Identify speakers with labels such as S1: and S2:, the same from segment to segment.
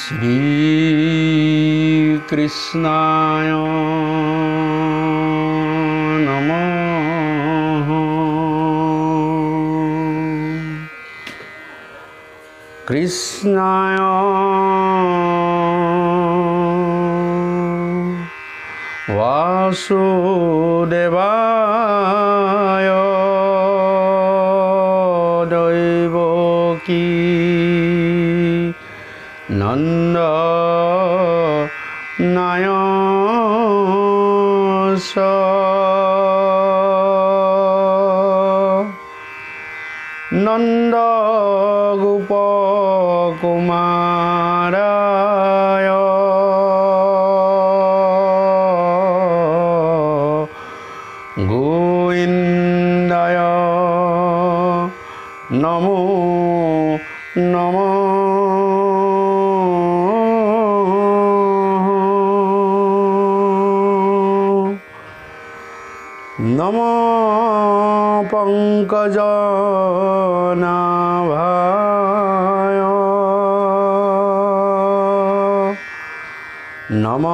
S1: श्रीकृष्णाय नमो। कृष्णाय वासुदेवा নন্দ নায়স। নন্দ গোপ কুমারায়। গোবিন্দায়। নম নম পঙ্কজ নাভায় নম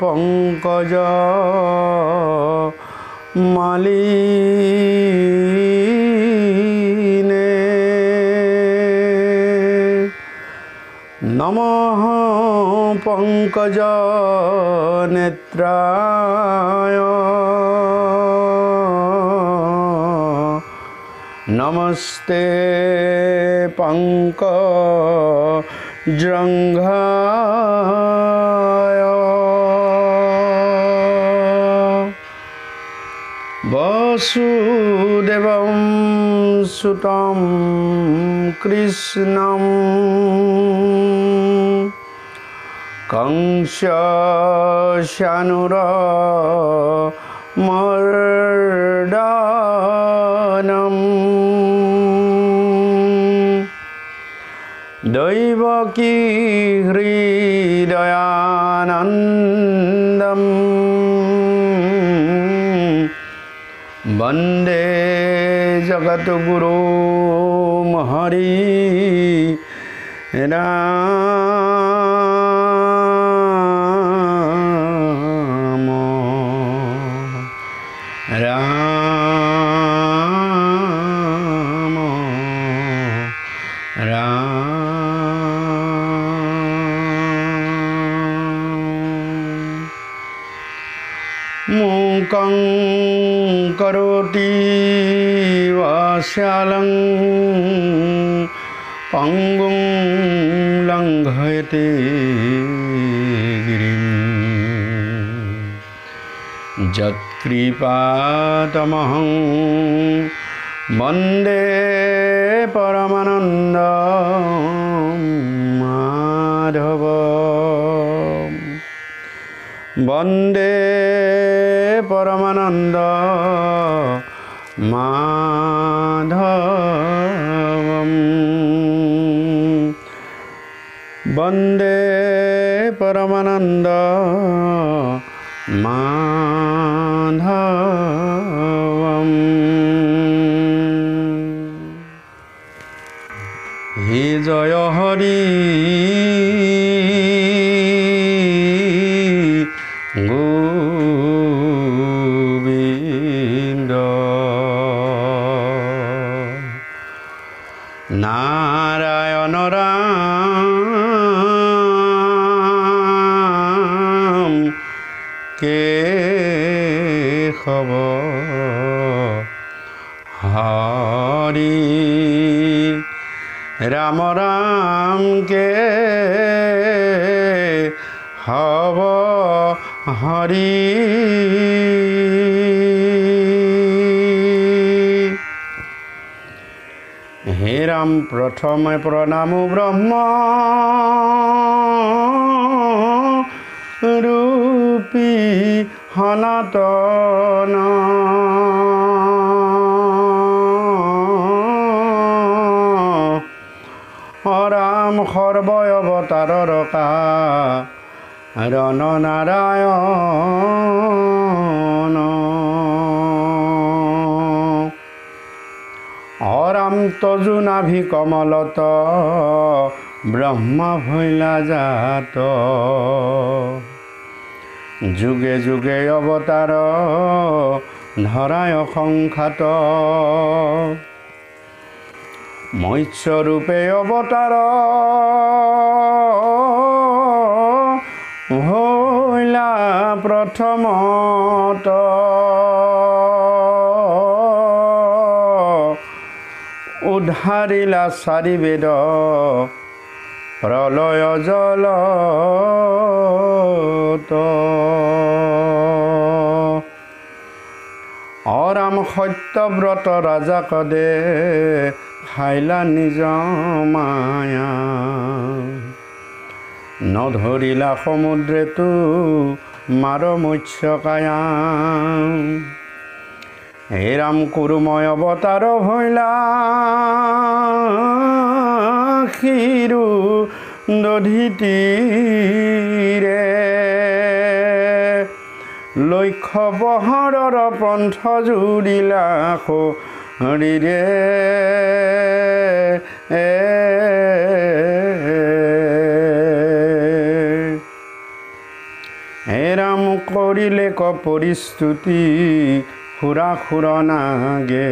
S1: পঙ্কজ মালিনে। নম পঙ্কজ নেত্রায়। नमस्ते पङ्कजृङ्घाय वसुदेवं सुतं कृष्णं। कंस्यानुरा मर् दैवकी हृदयानन्दम् वन्दे जगद्गुरुं हरि विशालं पङ्गुं लङ्घयते गिरिं यत्कृपातमहं वन्दे परमानन्द माधव वन्दे परमानन्द মাধবম বন্দে পরমানন্দ মাধবম হে জয় হরি খব হরি রাম রাম কে হব হরি। হে রাম প্রথমে প্রণাম ব্রহ্ম রূপী সনাতন। অৰাম সৰ্বয়ৱতাৰৰ কা ৰণ নাৰায়ণ অৰাম ৰাম তজু নাভি কমলত। ব্ৰহ্ম ভৈলা জাত। যুগে যুগে অৱতাৰ ধৰায় সংখ্যাত মৎস্যৰূপে অৱতাৰ ভৈলা প্ৰথমত উদ্ধাৰিলা চাৰি বেদ প্ৰলয় জল অৰাম সত্যব্ৰত ৰাজা কদে খাইলা নিজ মায়া। নধৰিলা সমুদ্ৰেতো মাৰ মৎস্য কায়া। হে ৰাম কুৰুময় অৱতাৰ ভৈলা ক্ষীৰো দধিতীৰে লক্ষ্য বহৰৰ পন্থ জুৰিলা হৰিৰে। হেৰাম কৰিলে ক পৰিস্তুতি খুৰা খুৰনাগে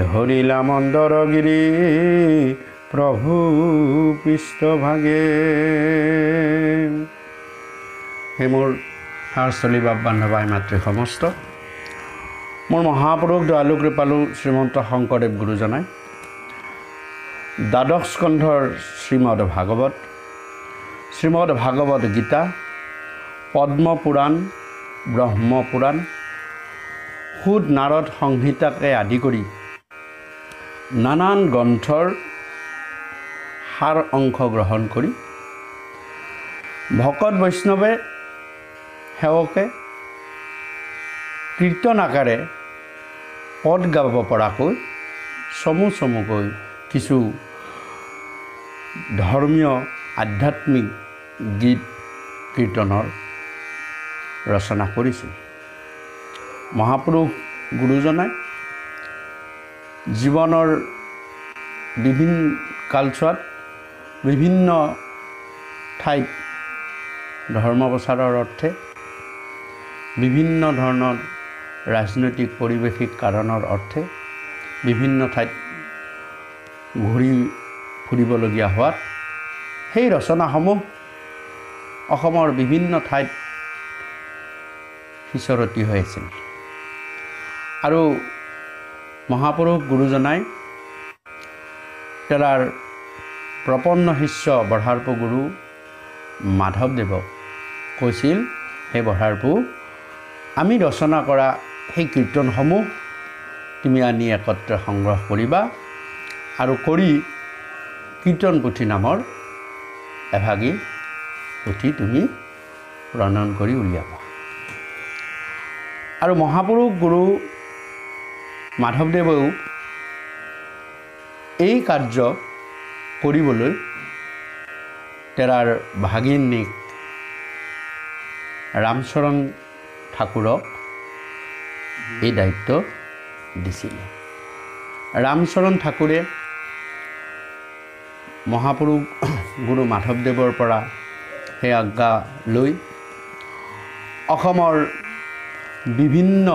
S1: ধৰিলা মন্দৰগিৰি প্ৰভু পৃষ্ঠভাগে সেই মোৰ সাৰস্থলী বাপ বান্ধৱাই মাতৃ সমস্ত। মোৰ মহাপুৰুষ দয়ালু কৃপালু শ্ৰীমন্ত শংকৰদেৱ গুৰুজনাই। দ্বাদশ স্কন্ধৰ শ্ৰীমদ ভাগৱত শ্ৰীমদ ভাগৱত গীতা পদ্ম পুৰাণ ব্ৰহ্ম পুৰাণ সুদ নাৰদ সংহিতাকে আদি কৰি নানান গ্ৰন্থৰ সাৰ অংশ গ্ৰহণ কৰি ভকত বৈষ্ণৱে সেৱকে কীৰ্তন আকাৰে পদ গাব পৰাকৈ চমু চমুকৈ কিছু ধৰ্মীয় আধ্যাত্মিক গীত কীৰ্তনৰ ৰচনা কৰিছিল। মহাপুৰুষ গুৰুজনাই জীৱনৰ বিভিন্ন কালছোৱাত বিভিন্ন ঠাইত ধৰ্ম প্ৰচাৰৰ অৰ্থে বিভিন্ন ধৰণৰ ৰাজনৈতিক পৰিৱেশিক কাৰণৰ অৰ্থে বিভিন্ন ঠাইত ঘূৰি ফুৰিবলগীয়া হোৱাত সেই ৰচনাসমূহ অসমৰ বিভিন্ন ঠাইত সিঁচৰতি হৈ আছিল। আৰু মহাপুৰুষ গুৰুজনাই তেৰাৰ প্ৰপন্ন শিষ্য বঢ়াৰপু গুৰু মাধৱদেৱক কৈছিল সেই বঢ়াৰপু আমি ৰচনা কৰা সেই কীৰ্তনসমূহ তুমি আনি একত্ৰে সংগ্ৰহ কৰিবা আৰু কৰি কীৰ্তন পুথি নামৰ এভাগী পুথি তুমি প্ৰণয়ন কৰি উলিয়াবা। আৰু মহাপুৰুষ গুৰু মাধৱদেৱেও এই কাৰ্য কৰিবলৈ তেৰাৰ ভাগিনীক ৰামচৰণ ঠাকুৰক এই দায়িত্ব দিছিলে। ৰামচৰণ ঠাকুৰে মহাপুৰুষ গুৰু মাধৱদেৱৰ পৰা সেই আজ্ঞা লৈ অসমৰ বিভিন্ন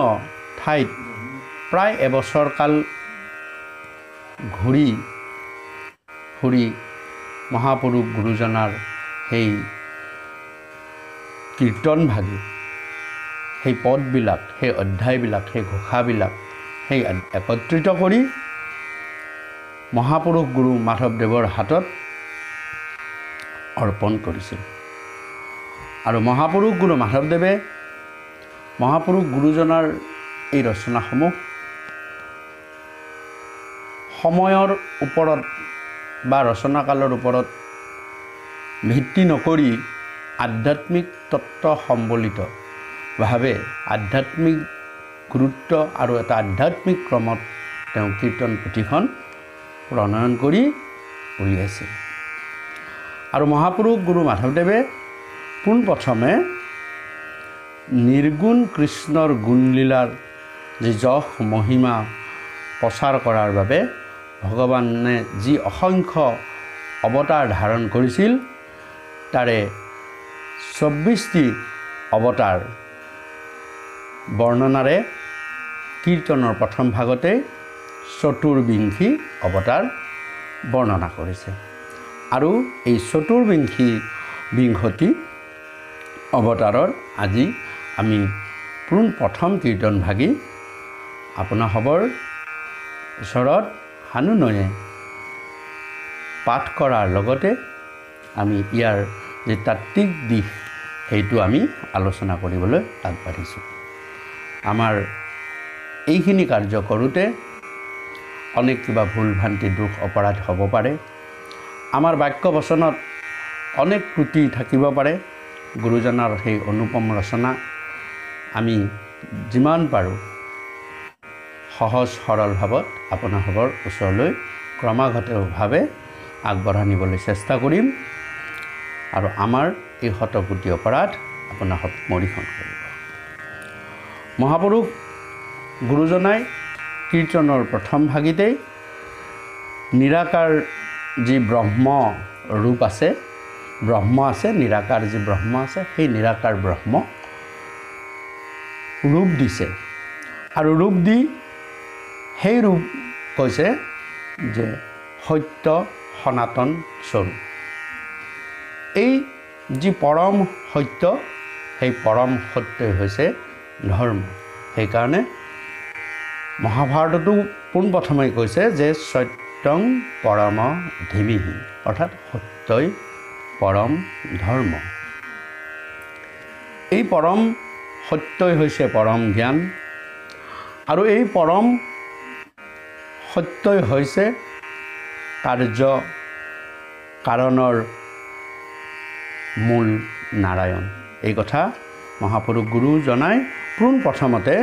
S1: ঠাইত প্ৰায় এবছৰ কাল ঘূৰি ফুৰি মহাপুৰুষ গুৰুজনাৰ সেই কীৰ্তনভাগী সেই পদবিলাক সেই অধ্যায়বিলাক সেই ঘোষাবিলাক সেই একত্ৰিত কৰি মহাপুৰুষ গুৰু মাধৱদেৱৰ হাতত অৰ্পণ কৰিছিল। আৰু মহাপুৰুষ গুৰু মাধৱদেৱে মহাপুৰুষ গুৰুজনাৰ এই ৰচনাসমূহ সময়ৰ ওপৰত বা ৰচনাকালৰ ওপৰত ভিত্তি নকৰি আধ্যাত্মিক তত্ত্ব সম্বলিতভাৱে আধ্যাত্মিক গুৰুত্ব আৰু এটা আধ্যাত্মিক ক্ৰমত তেওঁ কীৰ্তন পুথিখন প্ৰণয়ন কৰি উলিয়াইছিল। আৰু মহাপুৰুষ গুৰু মাধৱদেৱে পোনপ্ৰথমে নিৰ্গুণ কৃষ্ণৰ গুণলীলাৰ যি যশ মহিমা প্ৰচাৰ কৰাৰ বাবে ভগৱানে যি অসংখ্য অৱতাৰ ধাৰণ কৰিছিল তাৰে চৌব্বিছটি অৱতাৰ বৰ্ণনাৰে কীৰ্তনৰ প্ৰথম ভাগতেই চতুৰ্বিংশী অৱতাৰ বৰ্ণনা কৰিছে। আৰু এই চতুৰ্বিংশী বিংশতি অৱতাৰৰ আজি আমি পোন প্ৰথম কীৰ্তন ভাগি আপোনাসৱৰ ওচৰত সানুনয়ে পাঠ কৰাৰ লগতে আমি ইয়াৰ যি তাত্ত্বিক দিশ সেইটো আমি আলোচনা কৰিবলৈ আগবাঢ়িছোঁ। আমাৰ এইখিনি কাৰ্য কৰোঁতে অনেক কিবা ভুল ভ্ৰান্তি দুখ অপৰাধ হ'ব পাৰে। আমাৰ বাক্য বচনত অনেক ত্ৰুটি থাকিব পাৰে। গুৰুজনাৰ সেই অনুপম ৰচনা আমি যিমান পাৰোঁ সহজ সৰল ভাৱত আপোনাসৱৰ ওচৰলৈ ক্ৰমাগতভাৱে আগবঢ়াই নিবলৈ চেষ্টা কৰিম আৰু আমাৰ এই শতকোটি অপৰাধ আপোনাসৱ মৰিখন কৰিব। মহাপুৰুষ গুৰুজনাই কীৰ্তনৰ প্ৰথম ভাগিতেই নিৰাকাৰ যি ব্ৰহ্ম ৰূপ আছে ব্ৰহ্ম আছে নিৰাকাৰ যি ব্ৰহ্ম আছে সেই নিৰাকাৰ ব্ৰহ্ম ৰূপ দিছে। আৰু ৰূপ দি সেই ৰূপ কৈছে যে সত্য সনাতন স্বৰূপ। এই যি পৰম সত্য সেই পৰম সত্যই হৈছে ধৰ্ম। সেইকাৰণে মহাভাৰততো পোনপ্ৰথমে কৈছে যে সত্যং পৰম ধীমিহি অৰ্থাৎ সত্যই পৰম ধৰ্ম। এই পৰম সত্যই হৈছে পৰম জ্ঞান। আৰু এই পৰম সত্যই হৈছে কাৰ্য কাৰণৰ মূল নাৰায়ণ। এই কথা মহাপুৰুষ গুৰুজনাই পোন প্ৰথমতে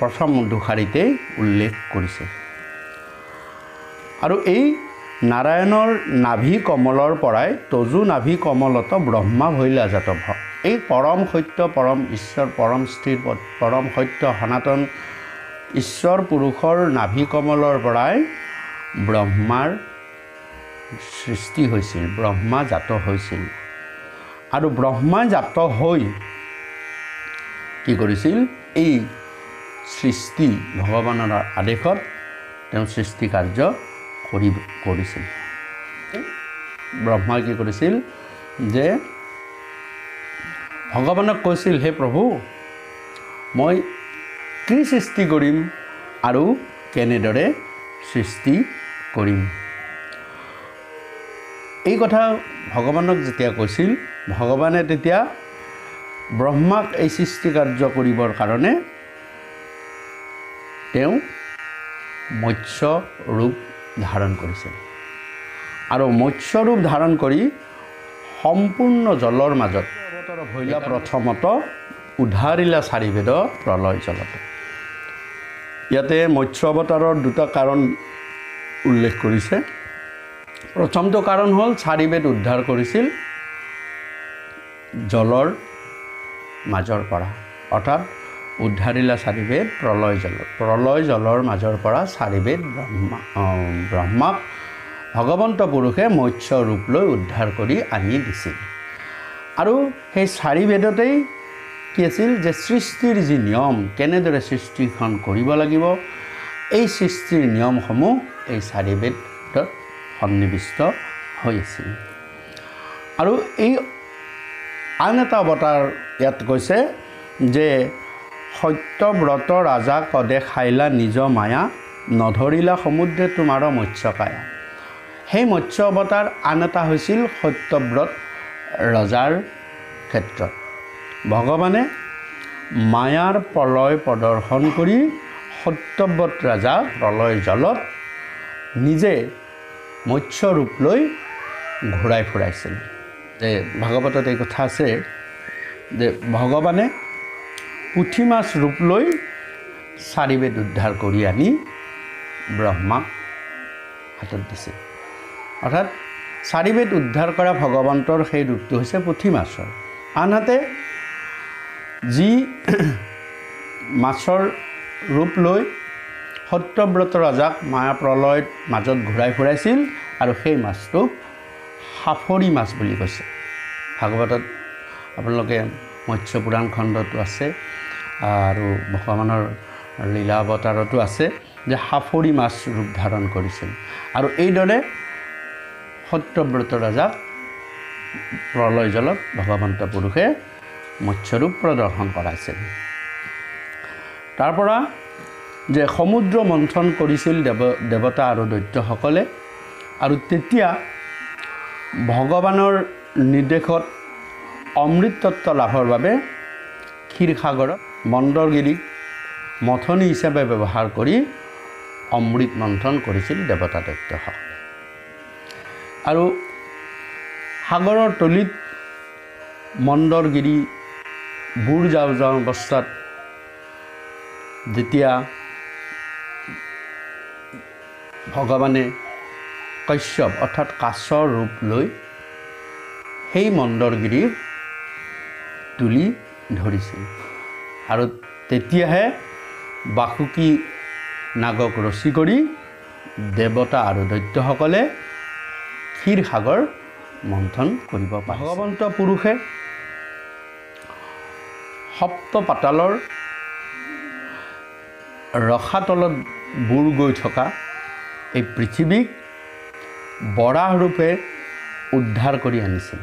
S1: প্ৰথম দুষাৰীতেই উল্লেখ কৰিছে। আৰু এই নাৰায়ণৰ নাভি কমলৰ পৰাই তজু নাভি কমলত ব্ৰহ্মা ভৈলাজাত ভ এই পৰম সত্য পৰম ঈশ্বৰ পৰম স্থিৰ পৰম সত্য সনাতন ঈশ্বৰ পুৰুষৰ নাভি কমলৰ পৰাই ব্ৰহ্মাৰ সৃষ্টি হৈছিল ব্ৰহ্মা জাত হৈছিল। আৰু ব্ৰহ্মা জাত হৈ কি কৰিছিল? এই সৃষ্টি ভগৱানৰ আদেশত তেওঁ সৃষ্টি কাৰ্য কৰি কৰিছিল। ব্ৰহ্মাই কি কৰিছিল? যে ভগৱানক কৈছিল হে প্ৰভু মই কি সৃষ্টি কৰিম আৰু কেনেদৰে সৃষ্টি কৰিম? এই কথা ভগৱানক যেতিয়া কৈছিল ভগৱানে তেতিয়া ব্ৰহ্মাক এই সৃষ্টি কাৰ্য কৰিবৰ কাৰণে তেওঁ মৎস্য ৰূপ ধাৰণ কৰিছিল। আৰু মৎস্য ৰূপ ধাৰণ কৰি সম্পূৰ্ণ জলৰ মাজত ভৈলা প্ৰথমত উধাৰিলা চাৰিভেদ প্ৰলয় জলত ইয়াতে মৎস্য অৱতাৰৰ দুটা কাৰণ উল্লেখ কৰিছে। প্ৰথমটো কাৰণ হ'ল চাৰিবেদ উদ্ধাৰ কৰিছিল জলৰ মাজৰ পৰা। অৰ্থাৎ উদ্ধাৰিলা চাৰিবেদ প্ৰলয় জলত প্ৰলয় জলৰ মাজৰ পৰা চাৰিবেদ ব্ৰহ্মা ব্ৰহ্মাক ভগৱন্ত পুৰুষে মৎস্য ৰূপ লৈ উদ্ধাৰ কৰি আনি দিছিল। আৰু সেই চাৰি বেদতেই কি আছিল যে সৃষ্টিৰ যি নিয়ম কেনেদৰে সৃষ্টিখন কৰিব লাগিব এই সৃষ্টিৰ নিয়মসমূহ এই চাৰি বেদত সন্নিৱিষ্ট হৈ আছিল। আৰু এই আন এটা অৱতাৰ ইয়াত কৈছে যে সত্যব্ৰত ৰাজা কদে খাইলা নিজ মায়া নধৰিলা সমুদ্ৰে তোমাৰ মৎস্যকায়া সেই মৎস্য অৱতাৰ আন এটা হৈছিল সত্যব্ৰত ৰজাৰ ক্ষেত্ৰত। ভগৱানে মায়াৰ প্ৰলয় প্ৰদৰ্শন কৰি সত্যব্ৰত ৰাজা প্ৰলয় জলত নিজে মৎস্য ৰূপ লৈ ঘূৰাই ফুৰাইছিল। যে ভাগৱতত এই কথা আছে যে ভগৱানে পুঠি মাছ ৰূপ লৈ চাৰিবেদ উদ্ধাৰ কৰি আনি ব্ৰহ্মাক হাতত দিছিল। অৰ্থাৎ চাৰিবেদ উদ্ধাৰ কৰা ভগৱন্তৰ সেই ৰূপটো হৈছে পুঠি মাছৰ আনহাতে যি মাছৰ ৰূপ লৈ সত্যব্ৰত ৰজাক মায়া প্ৰলয়ত মাজত ঘূৰাই ফুৰাইছিল আৰু সেই মাছটোক সাফৰি মাছ বুলি কৈছে। ভাগৱতত আপোনালোকে মৎস্য পুৰাণ খণ্ডটো আছে আৰু ভগৱানৰ লীলা অৱতাৰতো আছে যে সাফৰি মাছ ৰূপ ধাৰণ কৰিছিল। আৰু এইদৰে সত্যব্ৰত ৰজাক প্ৰলয় জলত ভগৱন্ত পুৰুষে মৎস্যৰূপ প্ৰদৰ্শন কৰাইছিল। তাৰ পৰা যে সমুদ্ৰ মন্থন কৰিছিল দেৱ দেৱতা আৰু দৈত্যসকলে আৰু তেতিয়া ভগৱানৰ নিৰ্দেশত অমৃত তত্ত্ব লাভৰ বাবে ক্ষীৰসাগৰত মন্দৰগিৰিক মথনি হিচাপে ব্যৱহাৰ কৰি অমৃত মন্থন কৰিছিল দেৱতা দৈত্যসকলে। আৰু সাগৰৰ তলিত মন্দৰগিৰি বুৰ যাওঁ যাওঁ অৱস্থাত যেতিয়া ভগৱানে কশ্যপ অৰ্থাৎ কাছৰ ৰূপ লৈ সেই মন্দৰগিৰিৰ তুলি ধৰিছিল। আৰু তেতিয়াহে বাসুকী নাগক ৰচি কৰি দেৱতা আৰু দৈত্যসকলে ক্ষীৰসাগৰ মন্থন কৰিব পাৰে ভগৱন্ত পুৰুষে সপ্ত পাতালৰ ৰসাতলত বুৰ গৈ থকা এই পৃথিৱীক বৰাহ ৰূপে উদ্ধাৰ কৰি আনিছিল।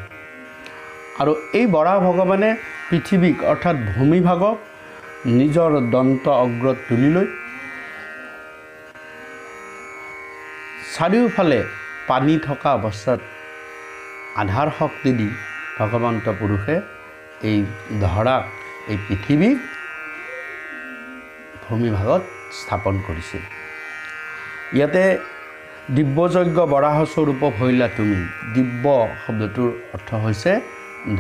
S1: আৰু এই বৰাহ ভগৱানে পৃথিৱীক অৰ্থাৎ ভূমিভাগক নিজৰ দন্ত অগ্ৰত তুলি লৈ চাৰিওফালে পানী থকা অৱস্থাত আধাৰ শক্তি দি ভগৱন্ত পুৰুষে এই ধৰাক এই পৃথিৱীক ভূমিভাগত স্থাপন কৰিছিল। ইয়াতে দিব্যযজ্ঞ বৰাহস্বৰূপ হৈলা তুমি। দিব্য শব্দটোৰ অৰ্থ হৈছে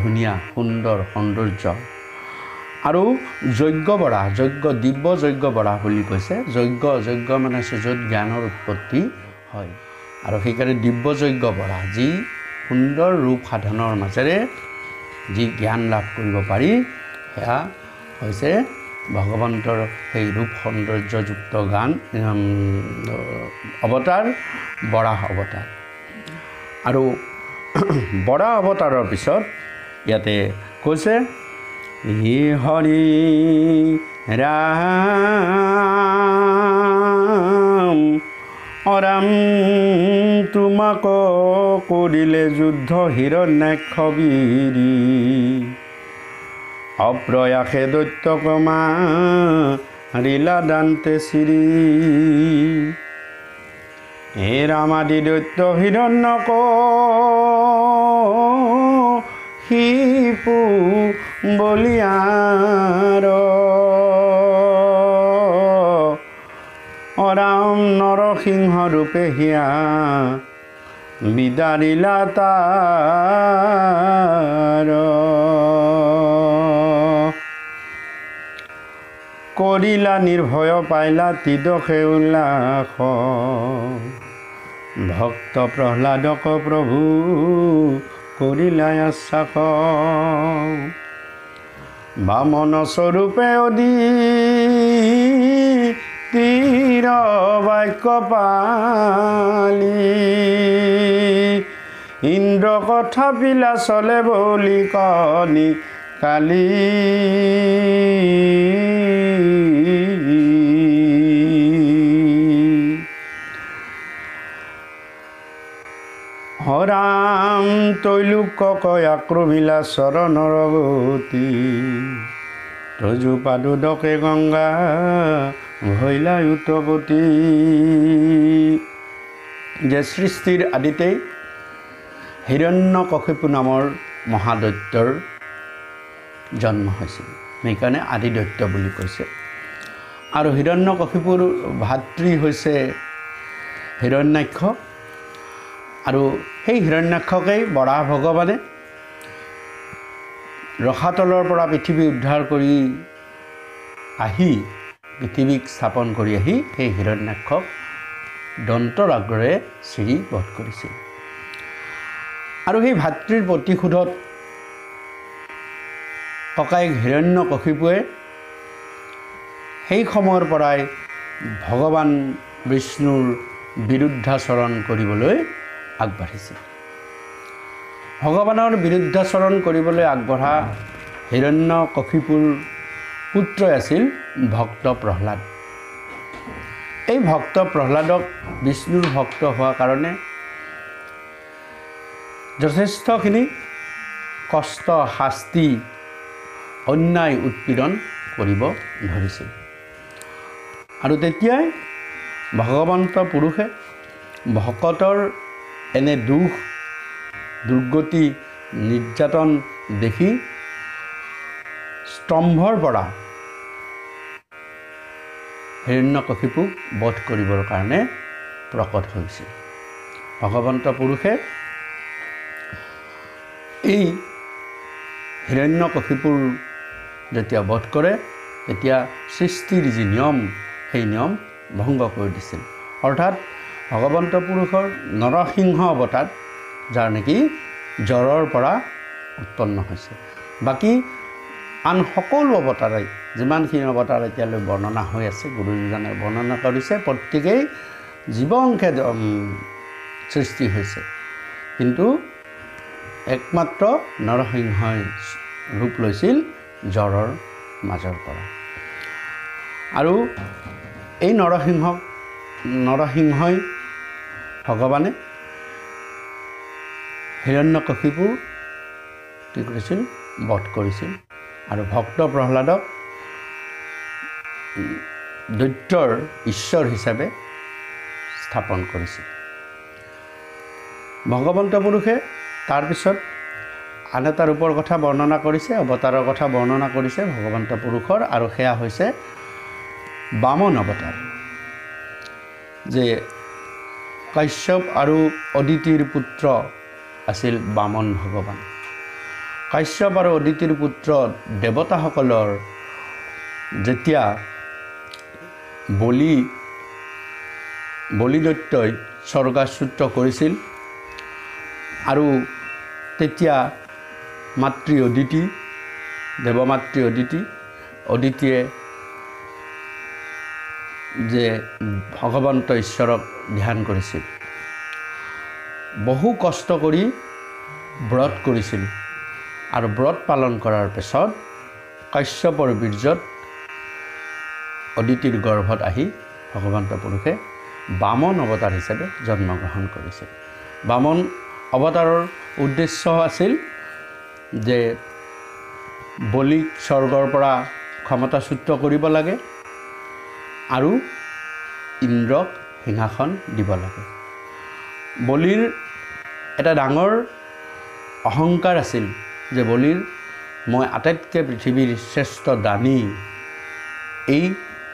S1: ধুনীয়া সুন্দৰ সৌন্দৰ্য। আৰু যজ্ঞ বৰাহ যজ্ঞ দিব্য যজ্ঞ বৰাহ বুলি কৈছে। যজ্ঞ যজ্ঞ মানে হৈছে য'ত জ্ঞানৰ উৎপত্তি হয়। আৰু সেইকাৰণে দিব্য যজ্ঞ বৰাহ যি সুন্দৰ ৰূপ সাধনৰ মাজেৰে যি জ্ঞান লাভ কৰিব পাৰি সেয়া হৈছে ভগৱন্তৰ সেই ৰূপ সৌন্দৰ্যযুক্ত গান অৱতাৰ বৰাহ অৱতাৰ। আৰু বৰাহ অৱতাৰৰ পিছত ইয়াতে কৈছে হি হৰি ৰাম তোমাক কৰিলে যুদ্ধ হিৰণ্যাক্ষবীৰী অপ্ৰয়াসে দৈত্যকমা ৰীলা দান্তে চিৰি হে ৰামাদি দৈত্য হিৰণ্যক শিপু বলিয়াৰ অৰাম নৰসিংহ ৰূপে হিয়া বিদাৰিলা তাৰ। কৰিলা নিৰ্ভয় পাইলা তিদশে উল্লাস ভক্ত প্ৰহ্লাদক প্ৰভু কৰিলা আশ্বাস। বামন স্বৰূপে অদি তীৰ বাক্য পালি। ইন্দ্ৰ কথা পিলা চলে বুলি কনি কালি। হৰাম তৈলোকক আক্ৰমিলা চৰণৰ গতি। তজু পাদুদকে গংগা ভৈলা উতগতি। যে সৃষ্টিৰ আদিতেই হিৰণ্যকশিপু নামৰ মহাদৈত্যৰ জন্ম হৈছিল। সেইকাৰণে আদি দৈত্য বুলি কৈছে। আৰু হিৰণ্যকশিপুৰ ভাতৃ হৈছে হিৰণ্যাক্ষ। আৰু সেই হিৰণ্যাক্ষকেই বৰাহ ভগৱানে ৰসাতলৰ পৰা পৃথিৱী উদ্ধাৰ কৰি আহি পৃথিৱীক স্থাপন কৰি আহি সেই হিৰণ্যাক্ষক দন্তৰ আগ্ৰহে চিৰি বধ কৰিছিল। আৰু সেই ভাতৃৰ প্ৰতিশোধত ককায়েক হিৰণ্যকশিপুৱে সেই সময়ৰ পৰাই ভগৱান বিষ্ণুৰ বিৰুদ্ধাচৰণ কৰিবলৈ আগবাঢ়িছিল। ভগৱানৰ বিৰুদ্ধাচৰণ কৰিবলৈ আগবঢ়া হিৰণ্য কশিপুৰ পুত্ৰই আছিল ভক্ত প্ৰহ্লাদ। এই ভক্ত প্ৰহ্লাদক বিষ্ণুৰ ভক্ত হোৱাৰ কাৰণে যথেষ্টখিনি কষ্ট শাস্তি অন্যায় উৎপীড়ন কৰিব ধৰিছিল। আৰু তেতিয়াই ভগৱন্ত পুৰুষে ভকতৰ এনে দুখ দুৰ্গতি নিৰ্যাতন দেখি স্তম্ভৰ পৰা হিৰণ্যকশিপুক বধ কৰিবৰ কাৰণে প্ৰকট হৈছিল ভগৱন্ত পুৰুষে এই হিৰণ্যকশিপুৰ যেতিয়া বধ কৰে তেতিয়া সৃষ্টিৰ যি নিয়ম সেই নিয়ম ভংগ কৰি দিছিল। অৰ্থাৎ ভগৱন্ত পুৰুষৰ নৰসিংহ অৱতাৰ যাৰ নেকি জ্বৰৰ পৰা উৎপন্ন হৈছে। বাকী আন সকলো অৱতাৰেই যিমানখিনি অৱতাৰ এতিয়ালৈ বৰ্ণনা হৈ আছে গুৰুজনে বৰ্ণনা কৰিছে প্ৰত্যেকেই জীৱংশে সৃষ্টি হৈছে। কিন্তু একমাত্ৰ নৰসিংহই ৰূপ লৈছিল জ্বৰৰ মাজৰ পৰা। আৰু এই নৰসিংহ নৰসিংহই ভগৱানে হিৰণ্যকশিপুৰ কি কৰিছিল? বধ কৰিছিল। আৰু ভক্ত প্ৰহ্লাদক দৈত্যৰ ঈশ্বৰ হিচাপে স্থাপন কৰিছিল। ভগৱন্ত পুৰুষে তাৰপিছত আন এটা ৰূপৰ কথা বৰ্ণনা কৰিছে অৱতাৰৰ কথা বৰ্ণনা কৰিছে ভগৱন্ত পুৰুষৰ আৰু সেয়া হৈছে বামন অৱতাৰ। যে কাশ্যপ আৰু অদিতিৰ পুত্ৰ আছিল বামন ভগৱান। কাশ্যপ আৰু অদিতিৰ পুত্ৰ দেৱতাসকলৰ যেতিয়া বলি বলিদত্তই স্বৰ্গাচ্যুত কৰিছিল আৰু তেতিয়া মাতৃ অদিতি, দেৱমাতৃ অদিতি, অদিতিয়ে যে ভগৱন্ত ঈশ্বৰক ধ্যান কৰিছিল। বহু কষ্ট কৰি ব্ৰত কৰিছিল আৰু ব্ৰত পালন কৰাৰ পিছত কাশ্যপৰ বীৰ্যত অদিতিৰ গৰ্ভত আহি ভগৱন্ত পুৰুষে বামন অৱতাৰ হিচাপে জন্মগ্ৰহণ কৰিছিল। বামন অৱতাৰৰ উদ্দেশ্য আছিল যে বলিক স্বৰ্গৰ পৰা ক্ষমতাচ্যুত কৰিব লাগে আৰু ইন্দ্ৰক সিংহাসন দিব লাগে। বলিৰ এটা ডাঙৰ অহংকাৰ আছিল যে বলিৰ মই আটাইতকৈ পৃথিৱীৰ শ্ৰেষ্ঠ দানী এই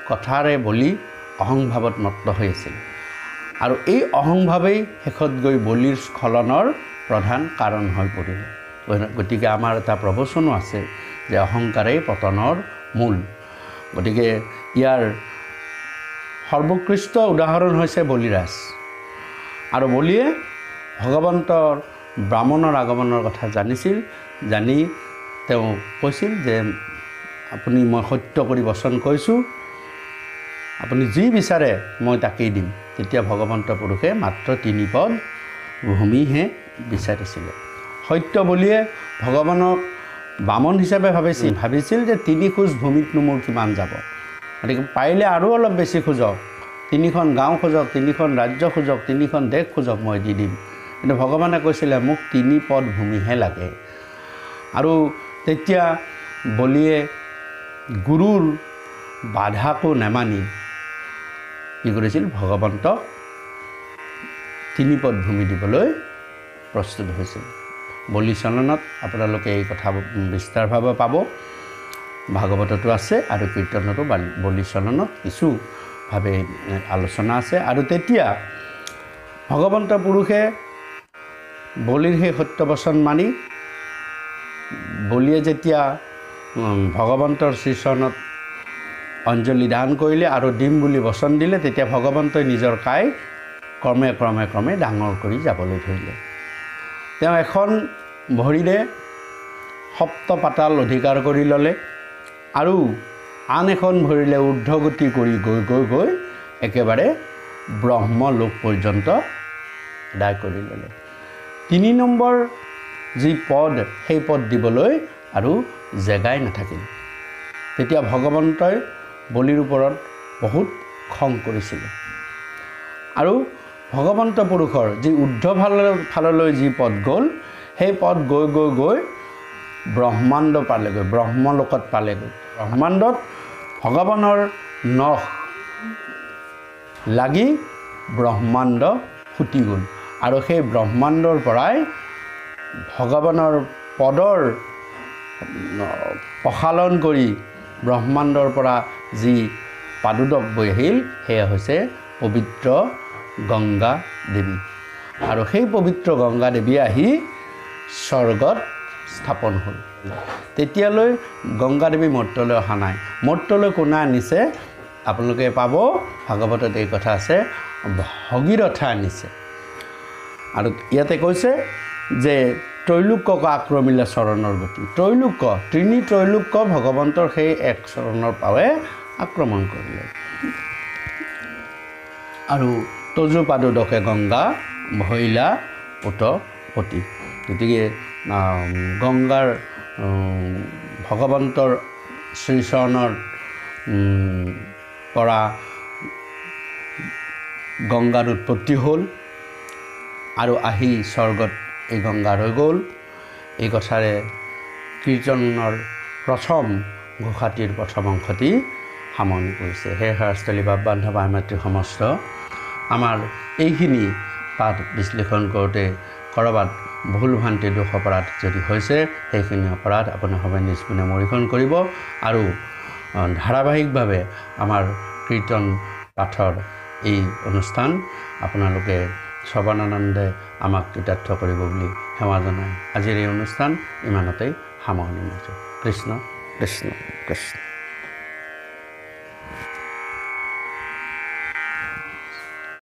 S1: কথাৰে বলি অহংভাৱত মত্ত হৈ আছিল। আৰু এই অহংভাৱেই শেষত গৈ বলিৰ স্খলনৰ প্ৰধান কাৰণ হৈ পৰিলে। গতিকে আমাৰ এটা প্ৰবচনো আছে যে অহংকাৰেই পতনৰ মূল। গতিকে ইয়াৰ সৰ্বোৎকৃষ্ট উদাহৰণ হৈছে বলিৰাজ। আৰু বলিয়ে ভগৱন্তৰ ব্ৰাহ্মণৰ আগমনৰ কথা জানিছিল জানি তেওঁ কৈছিল যে আপুনি মই সত্য কৰি বচন কৈছোঁ আপুনি যি বিচাৰে মই তাকেই দিম। তেতিয়া ভগৱন্ত পুৰুষে মাত্ৰ তিনি পদ ভূমিহে বিচাৰিছিলে সত্য বুলিয়ে ভগৱানক বামন হিচাপে ভাবিছিল ভাবিছিল যে তিনি খোজ ভূমিতনো মোৰ কিমান যাব। গতিকে পাৰিলে আৰু অলপ বেছি খোজক। তিনিখন গাঁও খোজক তিনিখন ৰাজ্য খোজক তিনিখন দেশ খোজক মই দি দিম। কিন্তু ভগৱানে কৈছিলে মোক তিনি পদ ভূমিহে লাগে। আৰু তেতিয়া বলিয়ে গুৰুৰ বাধাকো নেমানি। কি কৰিছিল? ভগৱন্তক তিনিপদ ভূমি দিবলৈ প্ৰস্তুত হৈছিল। বলি চলনত আপোনালোকে এই কথা বিস্তাৰভাৱে পাব। ভাগৱততো আছে আৰু কীৰ্তনতো বলি চলনত কিছুভাৱে আলোচনা আছে। আৰু তেতিয়া ভগৱন্ত পুৰুষে বলিৰ সেই সত্যবচন মানি বলিয়ে যেতিয়া ভগৱন্তৰ শ্ৰীচৰণত অঞ্জলি দান কৰিলে আৰু দিম বুলি বচন দিলে তেতিয়া ভগৱন্তই নিজৰ কাই ক্ৰমে ক্ৰমে ক্ৰমে ডাঙৰ কৰি যাবলৈ ধৰিলে। তেওঁ এখন ভৰিৰে সপ্ত পাতাল অধিকাৰ কৰি ল'লে। আৰু আন এখন ভৰিলে ঊৰ্ধগতি কৰি গৈ গৈ গৈ একেবাৰে ব্ৰহ্মলোক পৰ্যন্ত আদায় কৰি ল'লে। তিনি নম্বৰ যি পদ সেই পদ দিবলৈ আৰু জেগাই নাথাকিল। তেতিয়া ভগৱন্তই বলিৰ ওপৰত বহুত খং কৰিছিলে। আৰু ভগৱন্ত পুৰুষৰ যি ঊৰ্ধ ফালৰ ফাললৈ যি পদ গ'ল সেই পদ গৈ গৈ গৈ ব্ৰহ্মাণ্ড পালেগৈ ব্ৰহ্মলোকত পালেগৈ। ব্ৰহ্মাণ্ডত ভগৱানৰ নখ লাগি ব্ৰহ্মাণ্ড ফুটি গ'ল। আৰু সেই ব্ৰহ্মাণ্ডৰ পৰাই ভগৱানৰ পদৰ প্ৰসালন কৰি ব্ৰহ্মাণ্ডৰ পৰা যি পাদুদক বৈ আহিল সেয়া হৈছে পবিত্ৰ গংগা দেৱী। আৰু সেই পবিত্ৰ গংগা দেৱী আহি স্বৰ্গত স্থাপন হ'ল। তেতিয়ালৈ গংগা দেৱী মৰ্তলৈ অহা নাই। মৰ্তলৈ কোনে আনিছে? আপোনালোকে পাব। ভাগৱতত এই কথা আছে। ভগীৰথে আনিছে। আৰু ইয়াতে কৈছে যে ত্ৰৈলোক্যক আক্ৰমিলে চৰণৰ গতি। ত্ৰৈলোক্য তিনি ত্ৰৈলোক্য ভগৱন্তৰ সেই এক চৰণৰ পাৱে আক্ৰমণ কৰিলে। আৰু তজু পাদুদকে গংগা মহিলা উত পতি। গতিকে গংগাৰ ভগৱন্তৰ শ্ৰীচৰণৰ পৰা গংগাৰ উৎপত্তি হ'ল আৰু আহি স্বৰ্গত এই গংগা ৰৈ গ'ল। এই কথাৰে কীৰ্তনৰ প্ৰথম ঘোষাটিৰ প্ৰথম অংশটি সামৰণি কৰিছে হে শাৰস্থলী বা বান্ধৱ মাতৃ সমস্ত। আমাৰ এইখিনি পাঠ বিশ্লেষণ কৰোঁতে ক'ৰবাত ভুল ভ্ৰান্তি দোষ অপৰাধ যদি হৈছে সেইখিনি অপৰাধ আপুনি সবে নিজ গুণে মৰীক্ষণ কৰিব আৰু ধাৰাবাহিকভাৱে আমাৰ কীৰ্তন পাঠৰ এই অনুষ্ঠান আপোনালোকে শ্ৰৱণানন্দে আমাক কৃতাৰ্থ কৰিব বুলি সেৱা জনাই আজিৰ এই অনুষ্ঠান ইমানতেই সামৰণি মাৰিছোঁ। কৃষ্ণ কৃষ্ণ কৃষ্ণ।